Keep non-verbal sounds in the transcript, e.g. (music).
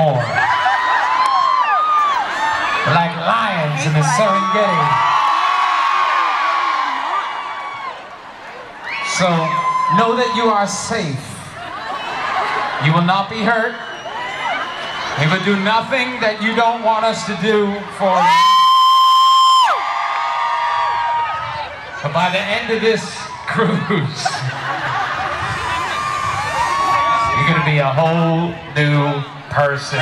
more. Like lions in the Serengeti. So know that you are safe. You will not be hurt. We will do nothing that you don't want us to do for you. But by the end of this (laughs) cruise, you're going to be a whole new person.